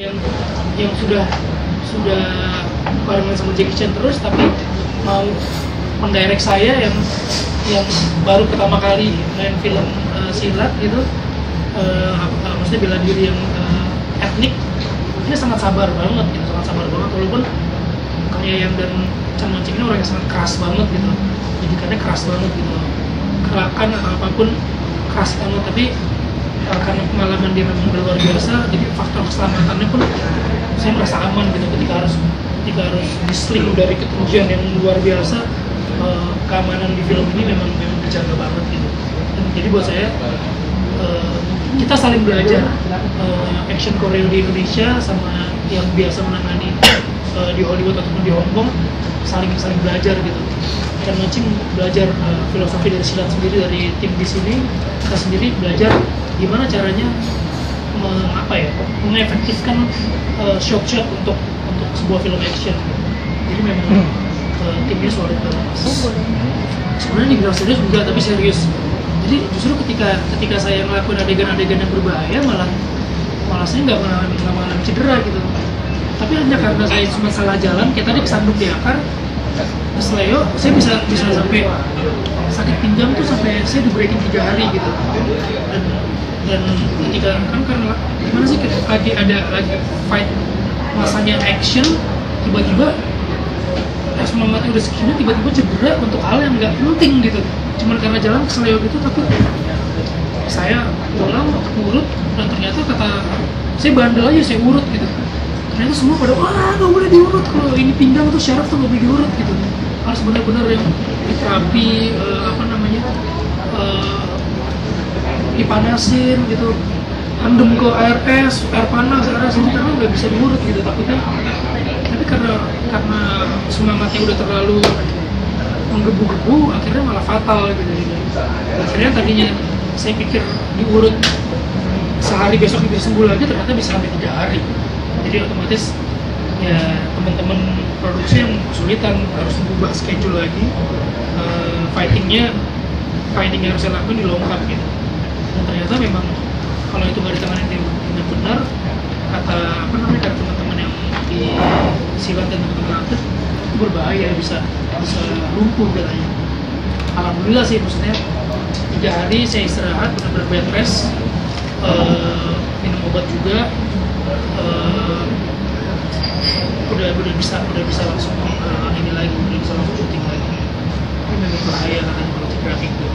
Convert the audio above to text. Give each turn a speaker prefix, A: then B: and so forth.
A: yang yang sudah sudah barengan sama Jackie Chan terus tapi mau mendirect saya yang yang baru pertama kali main film uh, silat gitu uh, uh, maksudnya bela diri yang uh, etnik ini sangat sabar banget gitu sangat sabar banget walaupun kayak yang dan Chan Mancing ini orang yang sangat keras banget gitu didikannya keras banget gitu gerakan apa pun keras banget tapi karena pengalaman dia memang luar biasa jadi faktor keselamatannya pun saya merasa aman gitu ketika harus ketika harus diseling dari ketinggian yang luar biasa uh, keamanan di film ini memang memang dijaga banget gitu. Dan jadi buat saya uh, kita saling belajar uh, action Korea di Indonesia sama yang biasa menangani uh, di Hollywood ataupun di Hong Kong saling saling belajar gitu dan mancing belajar uh, filosofi dari silat sendiri dari tim di sini. Kita sendiri belajar gimana caranya meng, apa ya mengefektifkan uh, shot-shot untuk untuk sebuah film action. Jadi memang uh, timnya solid banget. Sebenarnya di Ground Studios juga tapi serius. Jadi justru ketika ketika saya ngelakuin adegan-adegan yang berbahaya malah malah saya nggak mengalami cedera gitu. Tapi hanya karena saya cuma salah jalan kayak tadi kesandung di akar Leo, saya bisa bisa sampai sakit pinggang tuh sampai saya di breaking tiga hari gitu. Dan dan ketika kan karena gimana sih lagi ada lagi fight masanya action tiba-tiba pas semangatnya udah segini tiba-tiba cedera untuk hal yang nggak penting gitu. Cuman karena jalan keselio gitu tapi saya pulang urut dan ternyata kata saya bandel aja saya urut gitu. Ternyata semua pada wah nggak boleh diurut kalau ini pinggang tuh syaraf tuh nggak boleh diurut gitu harus benar-benar yang diterapi uh, apa namanya uh, dipanasin gitu. Rendam ke air es air panas air es ini karena nggak bisa diurut gitu takutnya. Tapi karena karena semangatnya udah terlalu menggebu-gebu akhirnya malah fatal gitu akhirnya tadinya saya pikir diurut sehari besok bisa sembuh lagi ternyata bisa sampai tiga hari. Jadi otomatis ya teman-teman produksi yang kesulitan harus mengubah schedule lagi. Uh, fightingnya fighting yang harus saya lakukan dilongkap gitu. Dan ternyata memang kalau itu nggak ditangani dengan benar kata apa namanya kata teman-teman yang di silat dan teman-teman itu berbahaya bisa bisa lumpuh katanya alhamdulillah sih maksudnya tiga hari saya istirahat benar-benar bed rest uh, minum obat juga uh, udah udah bisa udah bisa langsung uh, ini lagi udah bisa langsung syuting lagi. Ini memang bahaya katanya kalau cedera gitu